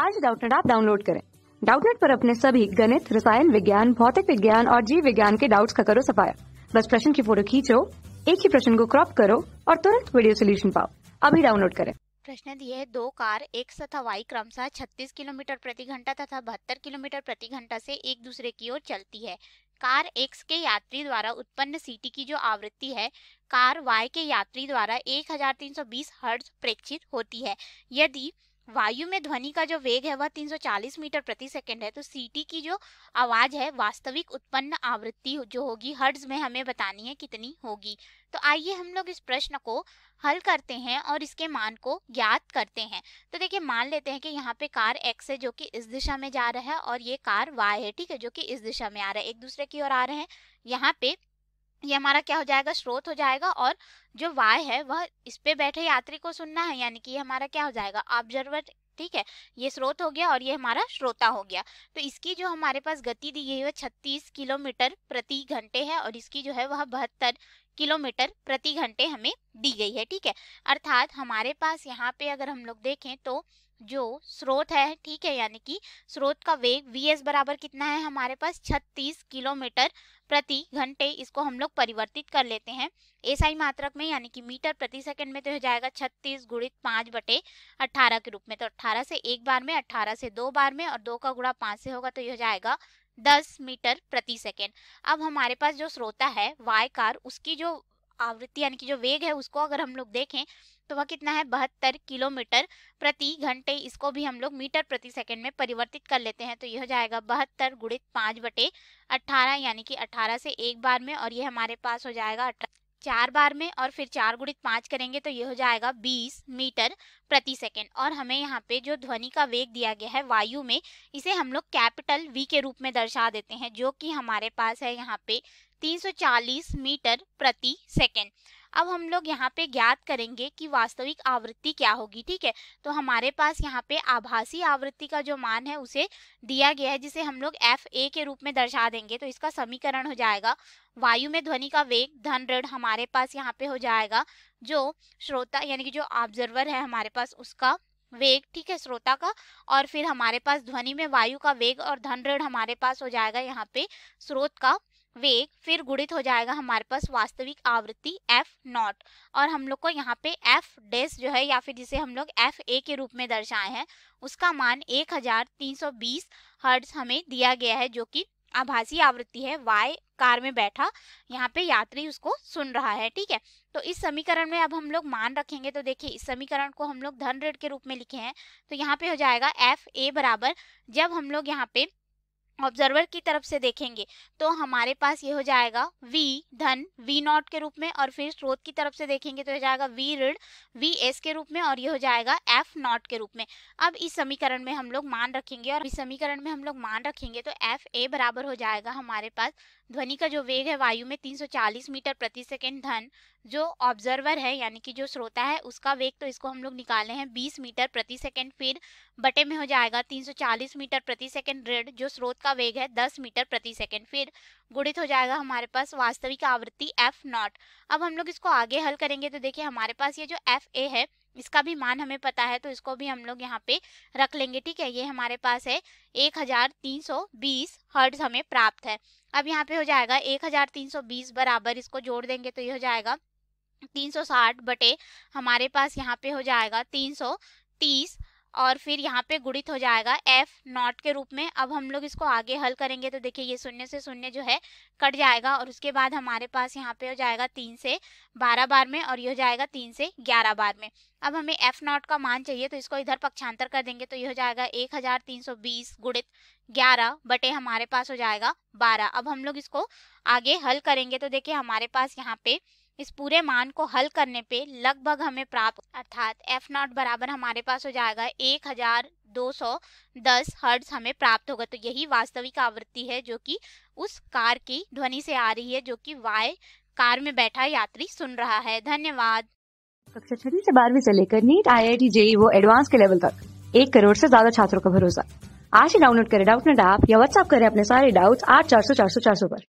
आज डाउटनेट आप डाउनलोड करें। डाउटनेट पर अपने सभी गणित, रसायन विज्ञान, भौतिक विज्ञान और जीव विज्ञान के डाउट्स का करो सफाया। बस प्रश्न की फ़ोटो खींचो, एक ही प्रश्न को क्रॉप करो और तुरंत वीडियो सोल्यूशन पाओ। अभी डाउनलोड करें। प्रश्न दिए है, दो कार, एक तथा वाई क्रमशः 36 किलोमीटर प्रति घंटा तथा बहत्तर किलोमीटर प्रति घंटा से एक दूसरे की ओर चलती है। कार एक्स के यात्री द्वारा उत्पन्न सीटी की जो आवृत्ति है, कार वाई के यात्री द्वारा 1320 हर्ट्ज प्रेक्षित होती है। यदि वायु में ध्वनि का जो वेग है, वह 340 मीटर प्रति सेकंड है। तो सीटी की जो आवाज़ है, वास्तविक उत्पन्न आवृत्ति जो होगी, हर्ट्ज में हमें बतानी है कितनी होगी। तो आइए हम लोग इस प्रश्न को हल करते हैं और इसके मान को ज्ञात करते हैं। तो देखिए, मान लेते हैं कि यहाँ पे कार एक्स है, जो कि इस दिशा में जा रहा है और ये कार वाई है, ठीक है, जो कि इस दिशा में आ रहा है। एक दूसरे की ओर आ रहे हैं। यहाँ पे ये हमारा क्या हो जाएगा? स्रोत हो जाएगा और जो वाय है, वह इस पे बैठे यात्री को सुनना है, यानी कि ये हमारा क्या हो जाएगा? ऑब्जर्वर ठीक है? ये स्रोत हो गया और ये हमारा श्रोता हो गया। तो इसकी जो हमारे पास गति दी गई है छत्तीस किलोमीटर प्रति घंटे है और इसकी जो है, वह बहत्तर किलोमीटर प्रति घंटे हमें दी गई है, ठीक है? अर्थात हमारे पास यहाँ पे अगर हम लोग देखें तो जो स्रोत है, ठीक है, यानी कि स्रोत का वेग वी एस बराबर कितना है हमारे पास? 36 किलोमीटर प्रति घंटे इसको हम लोग परिवर्तित कर लेते हैं। एसआई मात्रक में, यानी कि मीटर प्रति सेकंड में तो हो जाएगा 36 गुणित पाँच बटे अट्ठारह के रूप में। तो अट्ठारह से एक बार में अट्ठारह से दो बार में और दो का गुणा पाँच से होगा तो ये हो जाएगा दस मीटर प्रति सेकेंड। अब हमारे पास जो स्रोता है वाई कार, उसकी जो आवृत्ति यानी कि जो वेग है उसको अगर हम लोग देखें तो वह कितना है? बहत्तर किलोमीटर प्रति घंटे। इसको भी हम लोग मीटर प्रति सेकंड में परिवर्तित कर लेते हैं तो यह जाएगा बहत्तर गुणित पाँच बटे अट्ठारह यानी कि अट्ठारह से एक बार में, और ये हमारे पास हो जाएगा चार बार में, और फिर चार गुणित पाँच करेंगे तो ये हो जाएगा बीस मीटर प्रति सेकेंड। और हमें यहाँ पे जो ध्वनि का वेग दिया गया है वायु में, इसे हम लोग कैपिटल वी के रूप में दर्शा देते हैं, जो कि हमारे पास है यहाँ पे 340 मीटर प्रति सेकेंड। अब हम लोग यहाँ पे ज्ञात करेंगे कि वास्तविक आवृत्ति क्या होगी, ठीक है? तो हमारे पास यहाँ पे आभासी आवृत्ति का जो मान है, उसे दिया गया है, जिसे हम लोग एफ़ ए के रूप में दर्शा देंगे। तो इसका समीकरण हो जाएगा, वायु में ध्वनि का वेग धन ऋण हमारे पास यहाँ पे हो जाएगा, जो श्रोता, यानी कि जो ऑब्जर्वर है हमारे पास, उसका वेग, ठीक है, श्रोता का, और फिर हमारे पास ध्वनि में वायु का वेग और धन ऋण हमारे पास हो जाएगा यहाँ पे स्रोत का। वेग फिर गुणित हो जाएगा हमारे पास वास्तविक आवृत्ति एफ़ नॉट और हम लोग को यहाँ पे एफ़ डेस जो है या फिर जिसे हम लोग एफ़ ए के रूप में दर्शाए हैं, उसका मान 1320 हर्ट्ज हमें दिया गया है, जो कि आभासी आवृत्ति है वाई कार में बैठा, यहाँ पे यात्री उसको सुन रहा है, ठीक है? तो इस समीकरण में अब हम लोग मान रखेंगे तो देखिए, इस समीकरण को हम लोग धन ऋण के रूप में लिखे हैं तो यहाँ पे हो जाएगा एफ़ ए बराबर, जब हम लोग यहाँ पे ऑब्जर्वर की तरफ़ से देखेंगे तो हमारे पास ये हो जाएगा v धन, v नॉट के रूप में और फिर स्रोत की तरफ़ से देखेंगे तो हो जाएगा v ऋण, v s के रूप में और ये हो जाएगा f नॉट के रूप में। अब इस समीकरण में हम लोग मान रखेंगे और इस समीकरण में हम लोग मान रखेंगे तो f a बराबर हो जाएगा हमारे पास ध्वनि का जो वेग है वायु में 340 मीटर प्रति सेकेंड धन जो ऑब्जर्वर है, यानी कि जो श्रोता है, उसका वेग तो इसको हम लोग निकाले हैं 20 मीटर प्रति सेकेंड फिर बटे में हो जाएगा 340 मीटर प्रति सेकेंड ऋण जो स्रोत का वेग है 10 मीटर प्रति सेकेंड फिर गुणित हो जाएगा हमारे पास वास्तविक आवृत्ति एफ़ नॉट अब हम लोग इसको आगे हल करेंगे तो देखिए हमारे पास ये जो एफ़ ए है, इसका भी मान हमें पता है तो इसको भी हम लोग यहाँ पे रख लेंगे, ठीक है? ये हमारे पास है एक हज़ार तीन सौ बीस हर्ट्ज हमें प्राप्त है। अब यहाँ पे हो जाएगा एक हज़ार तीन सौ बीस बराबर इसको जोड़ देंगे तो ये हो जाएगा तीन सौ साठ बटे हमारे पास यहाँ पे हो जाएगा तीन सौ तीस और फिर यहाँ पे गुणित हो जाएगा एफ़ नॉट के रूप में। अब हम लोग इसको आगे हल करेंगे तो देखिए ये शून्य से शून्य जो है कट जाएगा और उसके बाद हमारे पास यहाँ पे हो जाएगा तीन से बारह बार में और ये हो जाएगा तीन से ग्यारह बार में। अब हमें एफ़ नॉट का मान चाहिए तो इसको इधर पक्षांतर कर देंगे तो ये हो जाएगा एक हज़ार तीन सौ बीस गुणित ग्यारह बटे हमारे पास हो जाएगा बारह। अब हम लोग इसको आगे हल करेंगे तो देखिए हमारे पास यहाँ पे इस पूरे मान को हल करने पे लगभग हमें प्राप्त, अर्थात एफ़ नॉट बराबर हमारे पास हो जाएगा एक हज़ार दो सौ दस हर्ट्ज हमें प्राप्त होगा। तो यही वास्तविक आवृत्ति है जो कि उस कार की ध्वनि से आ रही है, जो कि वाई कार में बैठा यात्री सुन रहा है। धन्यवाद। कक्षा छठी से बारहवीं से लेकर NEET I I T JEE वो एडवांस के लेवल तक। एक करोड़ से ज़्यादा छात्रों का भरोसा। आज ही डाउनलोड करें डाउट नेट ऐप या व्हाट्सएप करें अपने सारे डाउट्स आठ चार सौ चार सौ चार सौ पर।